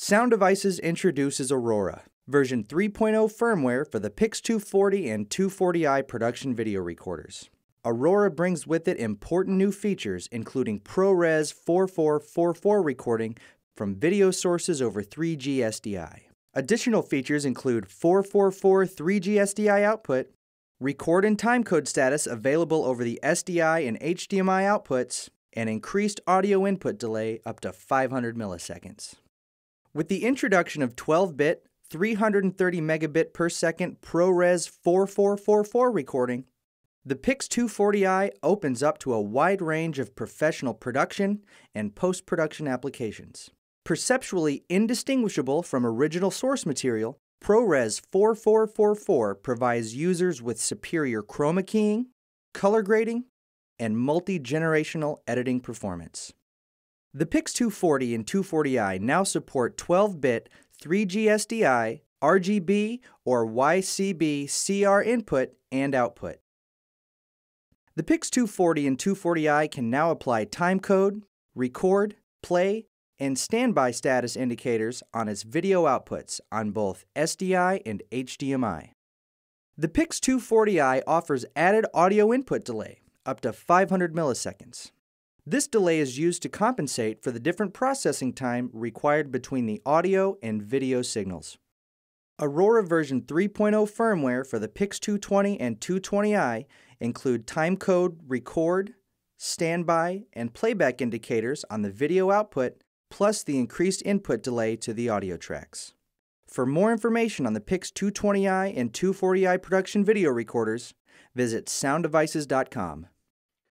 Sound Devices introduces Aurora, version 3.0 firmware for the Pix 240 and 240i production video recorders. Aurora brings with it important new features, including ProRes 4444 recording from video sources over 3G SDI. Additional features include 444 3G SDI output, record and timecode status available over the SDI and HDMI outputs, and increased audio input delay up to 500 milliseconds. With the introduction of 12-bit, 330 megabit per second ProRes 4444 recording, the Pix 240i opens up to a wide range of professional production and post-production applications. Perceptually indistinguishable from original source material, ProRes 4444 provides users with superior chroma keying, color grading, and multi-generational editing performance. The Pix 240 and 240i now support 12-bit 3G SDI, RGB, or YCbCr input and output. The Pix 240 and 240i can now apply timecode, record, play, and standby status indicators on its video outputs on both SDI and HDMI. The Pix 240i offers added audio input delay, up to 500 milliseconds. This delay is used to compensate for the different processing time required between the audio and video signals. Aurora version 3.0 firmware for the Pix 220 and 220i include timecode record, standby, and playback indicators on the video output, plus the increased input delay to the audio tracks. For more information on the Pix 220i and 240i production video recorders, visit sounddevices.com.